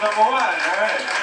Number one, all right.